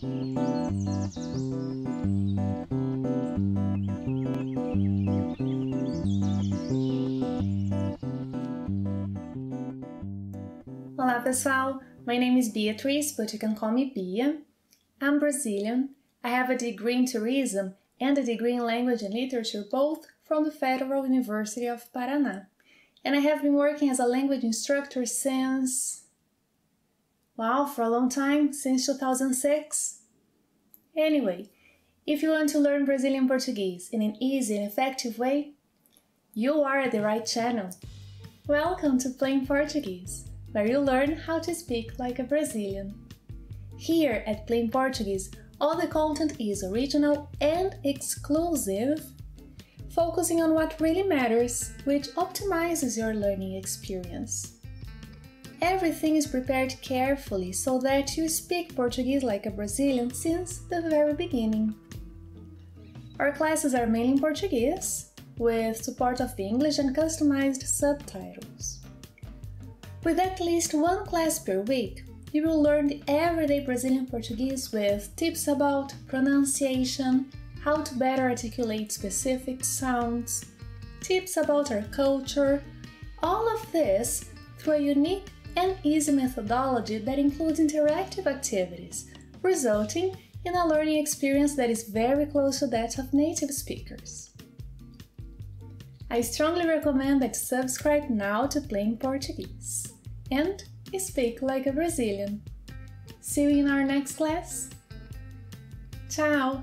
Olá pessoal, my name is Beatrice, but you can call me Bia. I'm Brazilian. I have a degree in tourism and a degree in language and literature, both from the Federal University of Paraná. And I have been working as a language instructor since, wow, for a long time, since 2006. Anyway, if you want to learn Brazilian Portuguese in an easy and effective way, you are at the right channel. Welcome to Plain Portuguese, where you learn how to speak like a Brazilian. Here at Plain Portuguese, all the content is original and exclusive, focusing on what really matters, which optimizes your learning experience. Everything is prepared carefully so that you speak Portuguese like a Brazilian since the very beginning. Our classes are mainly in Portuguese, with support of the English and customized subtitles. With at least one class per week, you will learn everyday Brazilian Portuguese with tips about pronunciation, how to better articulate specific sounds, tips about our culture, all of this through a unique and easy methodology that includes interactive activities, resulting in a learning experience that is very close to that of native speakers. I strongly recommend that you subscribe now to Plain Portuguese and speak like a Brazilian. See you in our next class. Ciao!